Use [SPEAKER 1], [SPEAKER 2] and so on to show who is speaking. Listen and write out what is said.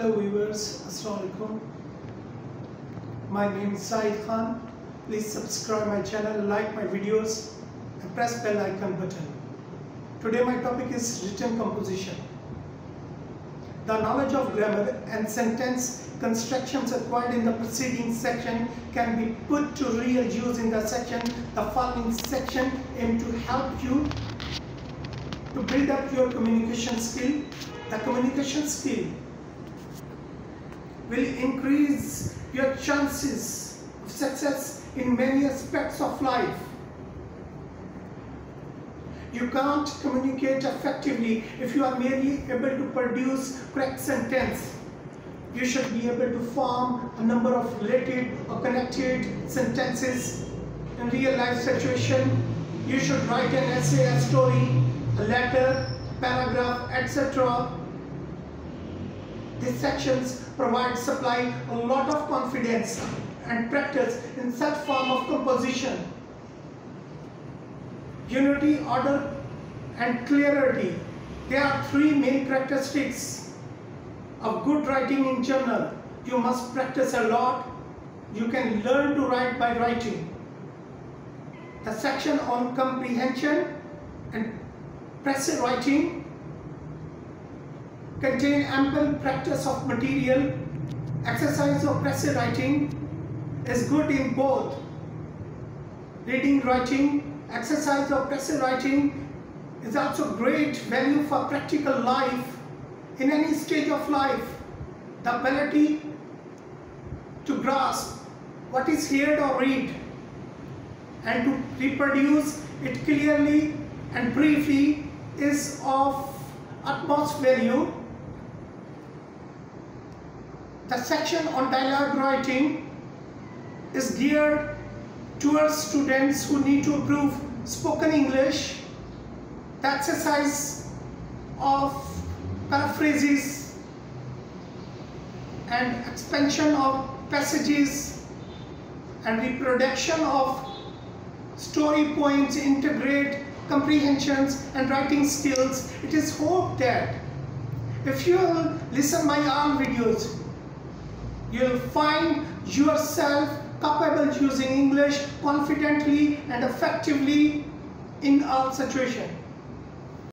[SPEAKER 1] Hello viewers, Assalamualaikum. My name is Zahid Khan. Please subscribe my channel, like my videos and press bell icon button. Today my topic is written composition. The knowledge of grammar and sentence constructions acquired in the preceding section can be put to real use in the section. The following section aim to help you to build up your communication skill. The communication skill will increase your chances of success in many aspects of life. You can't communicate effectively if you are merely able to produce correct sentence. You should be able to form a number of related or connected sentences in real life situation. You should write an essay, a story, a letter, paragraph, etc. These sections provide supply a lot of confidence and practice in such form of composition. Unity, order and clarity. There are three main characteristics of good writing in journal. You must practice a lot. You can learn to write by writing. The section on comprehension and passive writing contain ample practice of material. Exercise of passive writing is good in both reading, writing. Exercise of passive writing is also great value for practical life in any stage of life. The ability to grasp what is heard or read and to reproduce it clearly and briefly is of utmost value. The section on dialogue writing is geared towards students who need to improve spoken English, the exercise of paraphrases and expansion of passages and reproduction of story points integrate comprehensions and writing skills. It is hoped that if you listen my all videos, you'll find yourself capable using English confidently and effectively in all situations.